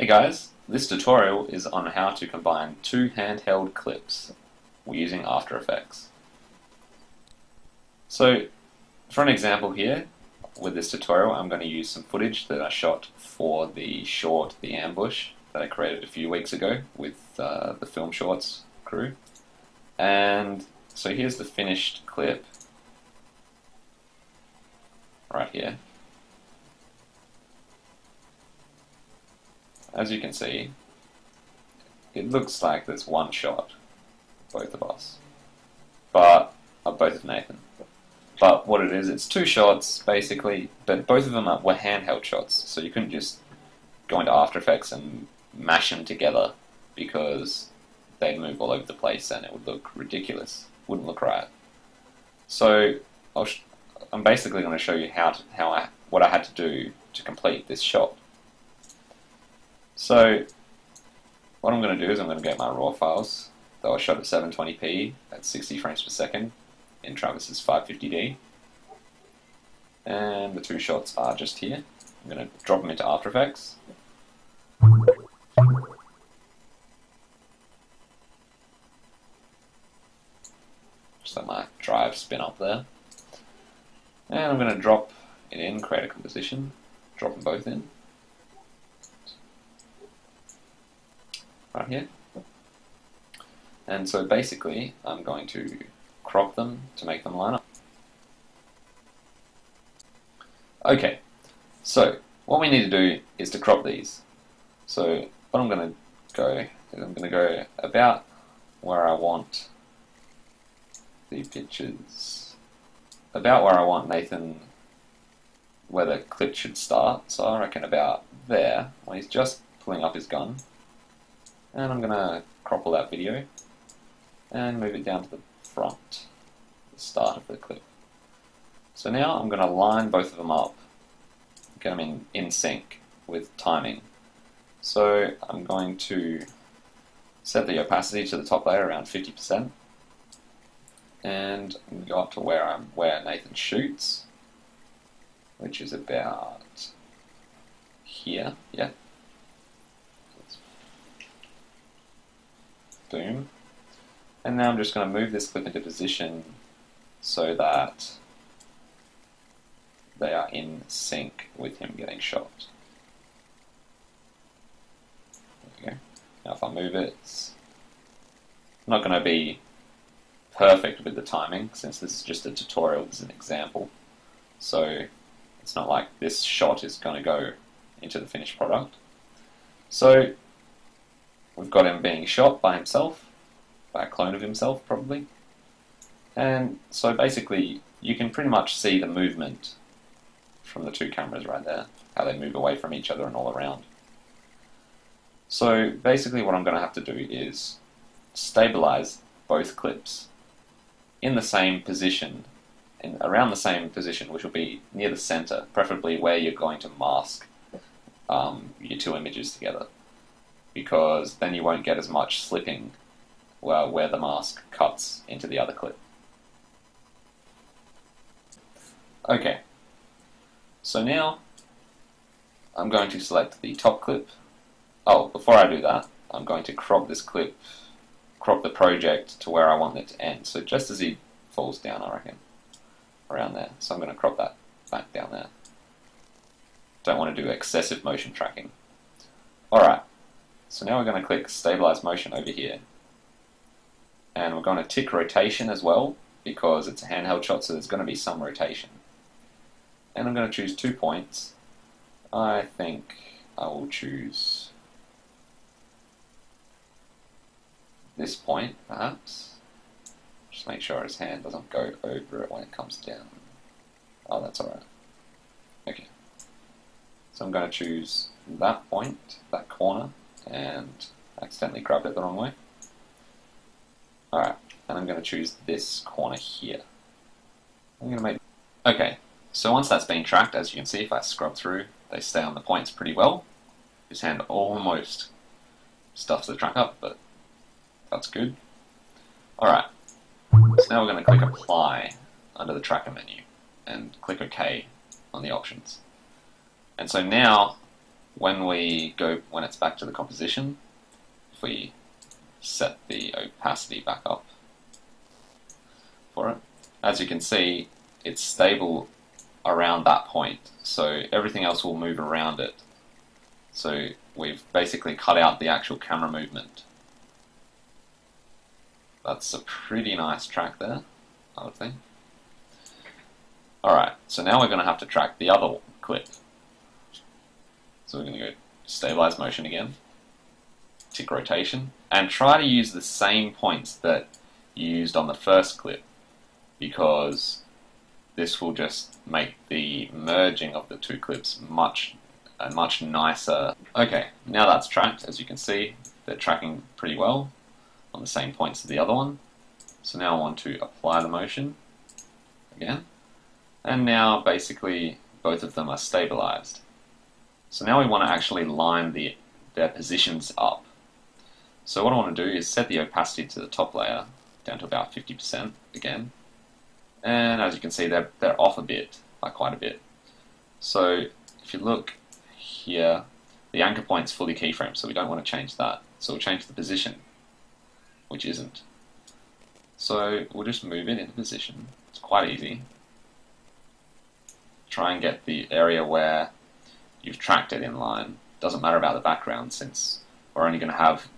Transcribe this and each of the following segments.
Hey guys, this tutorial is on how to combine two handheld clips using After Effects. So, for an example here, with this tutorial I'm going to use some footage that I shot for the short The Ambush that I created a few weeks ago with uh, the Film Shorts crew. And so here's the finished clip right here. As you can see, it looks like there's one shot, both of us, but uh, both of Nathan. But what it is, it's two shots basically, but both of them are, were handheld shots, so you couldn't just go into After Effects and mash them together because they'd move all over the place and it would look ridiculous, wouldn't look right. So i am basically going to show you how to, how I, what I had to do to complete this shot. So what I'm going to do is I'm going to get my raw files that were shot at 720p at 60 frames per second in Travis's 550D. And the two shots are just here. I'm going to drop them into After Effects. Just let my drive spin up there. And I'm going to drop it in, create a composition, drop them both in. Here. And so basically, I'm going to crop them to make them line up. Okay, so what we need to do is to crop these. So what I'm going to go is I'm going to go about where I want the pictures, about where I want Nathan, where the clip should start. So I reckon about there, when he's just pulling up his gun. And I'm going to crop that video and move it down to the front, the start of the clip. So now I'm going to line both of them up, get them in, in sync with timing. So I'm going to set the opacity to the top layer around 50% and go up to where I'm where Nathan shoots, which is about here, yeah. Boom. And now I'm just going to move this clip into position so that they are in sync with him getting shot. There we go. Now if I move it, it's not going to be perfect with the timing since this is just a tutorial, this is an example. So it's not like this shot is going to go into the finished product. So We've got him being shot by himself, by a clone of himself, probably. And so basically, you can pretty much see the movement from the two cameras right there, how they move away from each other and all around. So basically, what I'm going to have to do is stabilize both clips in the same position, in around the same position, which will be near the center, preferably where you're going to mask um, your two images together because then you won't get as much slipping where, where the mask cuts into the other clip. Okay, so now I'm going to select the top clip. Oh, before I do that, I'm going to crop this clip, crop the project to where I want it to end. So just as he falls down, I reckon, around there. So I'm going to crop that back down there. Don't want to do excessive motion tracking. Alright, so now we're going to click Stabilize Motion over here. And we're going to tick rotation as well, because it's a handheld shot, so there's going to be some rotation. And I'm going to choose two points. I think I will choose this point, perhaps. Just make sure his hand doesn't go over it when it comes down. Oh, that's alright. Okay. So I'm going to choose that point, that corner, and accidentally grabbed it the wrong way. Alright, and I'm going to choose this corner here. I'm going to make... Okay, so once that's been tracked, as you can see if I scrub through, they stay on the points pretty well. His hand almost stuffs the track up, but that's good. Alright, so now we're going to click Apply under the tracker menu and click OK on the options. And so now when we go when it's back to the composition, if we set the opacity back up for it, as you can see, it's stable around that point, so everything else will move around it. So we've basically cut out the actual camera movement. That's a pretty nice track there, I would think. Alright, so now we're going to have to track the other clip. So we're going to go stabilize motion again, tick rotation, and try to use the same points that you used on the first clip because this will just make the merging of the two clips much much nicer. Okay, now that's tracked, as you can see, they're tracking pretty well on the same points as the other one. So now I want to apply the motion again. And now basically both of them are stabilized. So now we want to actually line the, their positions up. So what I want to do is set the opacity to the top layer down to about 50% again. And as you can see, they're, they're off a bit, by quite a bit. So if you look here, the anchor point's fully keyframed, so we don't want to change that. So we'll change the position, which isn't. So we'll just move it into position. It's quite easy. Try and get the area where you've tracked it in line. Doesn't matter about the background since we're only going to have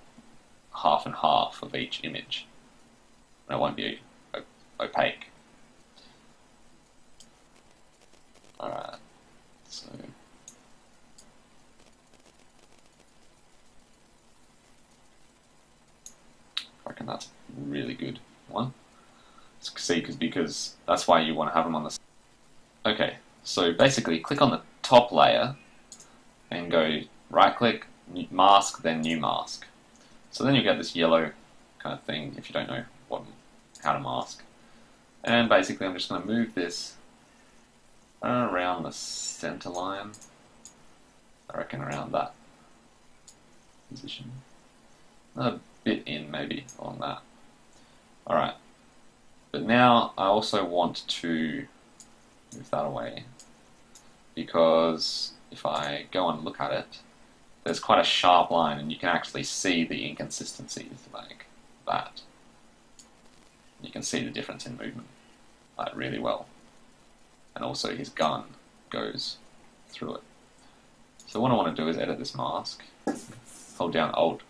half and half of each image. And it won't be opaque. Alright, so I reckon that's really good one. See, because because that's why you want to have them on the. Okay, so basically, click on the top layer go right click, mask, then new mask. So then you get this yellow kind of thing if you don't know what how to mask. And basically, I'm just going to move this around the center line. I reckon around that position. A bit in maybe along that. Alright. But now I also want to move that away because if I go and look at it, there's quite a sharp line and you can actually see the inconsistencies like that. You can see the difference in movement like really well. And also his gun goes through it. So what I want to do is edit this mask, hold down Alt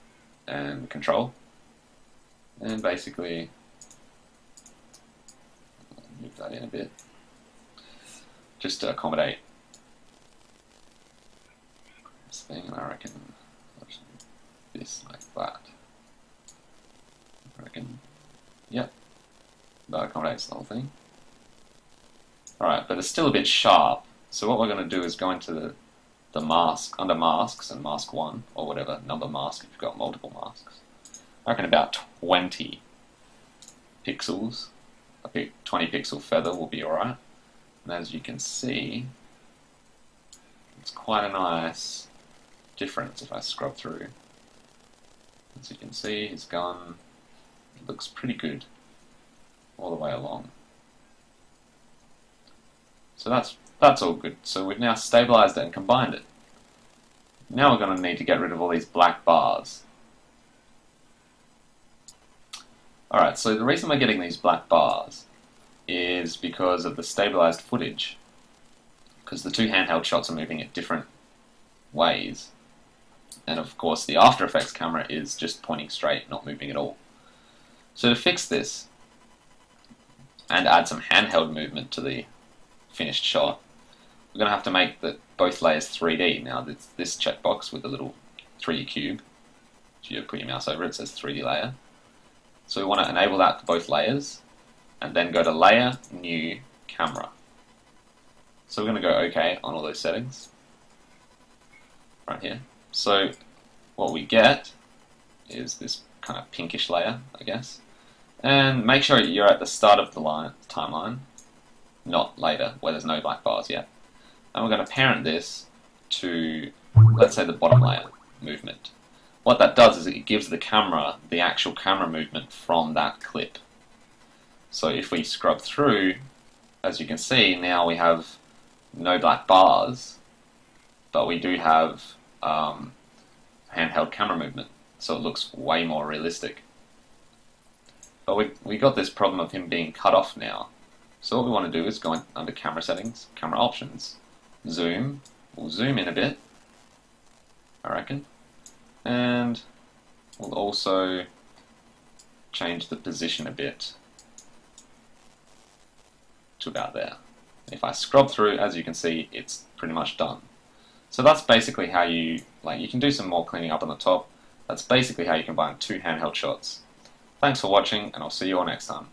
and Control, and basically move that in a bit just to accommodate thing and I reckon this like that. I reckon. Yep. That accommodates the whole thing. Alright but it's still a bit sharp. So what we're going to do is go into the the mask under masks and mask 1 or whatever number mask if you've got multiple masks. I reckon about 20 pixels a 20 pixel feather will be alright. And as you can see, it's quite a nice difference if I scrub through. As you can see, his gun looks pretty good all the way along. So that's that's all good. So we've now stabilized it and combined it. Now we're going to need to get rid of all these black bars. Alright, so the reason we're getting these black bars is because of the stabilized footage. Because the two handheld shots are moving at different ways. And of course the After Effects camera is just pointing straight, not moving at all. So to fix this, and add some handheld movement to the finished shot, we're going to have to make the, both layers 3D. Now this, this checkbox with the little 3D cube, so you put your mouse over it, it says 3D layer. So we want to enable that for both layers, and then go to Layer, New, Camera. So we're going to go OK on all those settings, right here. So what we get is this kind of pinkish layer, I guess. And make sure you're at the start of the line, timeline, not later, where there's no black bars yet. And we're going to parent this to, let's say, the bottom layer movement what that does is it gives the camera the actual camera movement from that clip. So if we scrub through, as you can see, now we have no black bars, but we do have um, handheld camera movement, so it looks way more realistic. But we, we got this problem of him being cut off now. So what we want to do is go under camera settings, camera options, zoom, we'll zoom in a bit, I reckon, and we'll also change the position a bit to about there. If I scrub through, as you can see, it's pretty much done. So that's basically how you, like, you can do some more cleaning up on the top. That's basically how you combine two handheld shots. Thanks for watching, and I'll see you all next time.